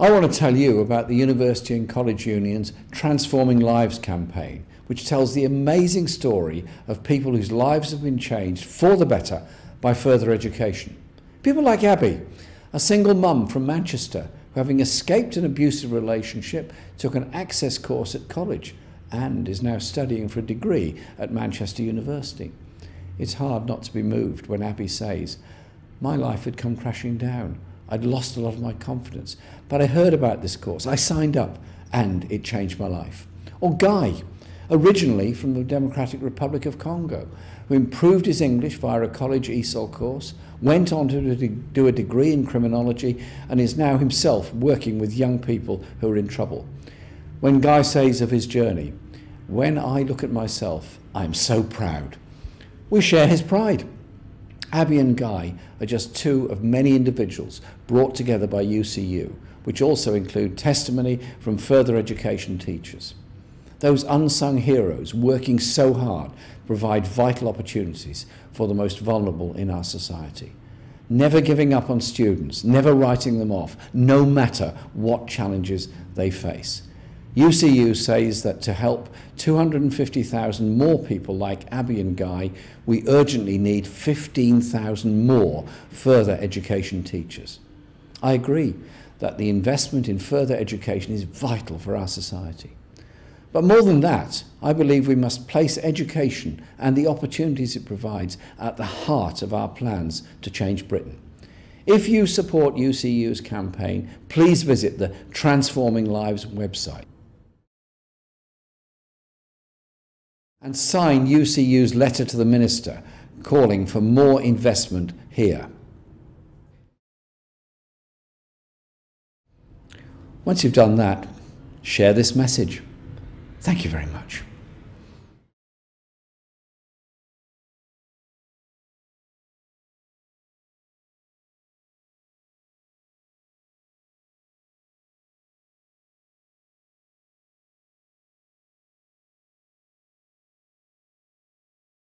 I want to tell you about the University and College Union's Transforming Lives campaign, which tells the amazing story of people whose lives have been changed for the better by further education. People like Abby, a single mum from Manchester who, having escaped an abusive relationship, took an access course at college and is now studying for a degree at Manchester University. It's hard not to be moved when Abby says, My life had come crashing down. I'd lost a lot of my confidence. But I heard about this course. I signed up and it changed my life. Or Guy, originally from the Democratic Republic of Congo, who improved his English via a college ESOL course, went on to do a degree in criminology, and is now himself working with young people who are in trouble. When Guy says of his journey, When I look at myself, I'm so proud. We share his pride. Abby and Guy are just two of many individuals brought together by UCU, which also include testimony from further education teachers. Those unsung heroes working so hard provide vital opportunities for the most vulnerable in our society. Never giving up on students, never writing them off, no matter what challenges they face. UCU says that to help 250,000 more people like Abby and Guy, we urgently need 15,000 more further education teachers. I agree that the investment in further education is vital for our society. But more than that, I believe we must place education and the opportunities it provides at the heart of our plans to change Britain. If you support UCU's campaign, please visit the Transforming Lives website. And sign UCU's letter to the Minister calling for more investment here. Once you've done that, share this message. Thank you very much.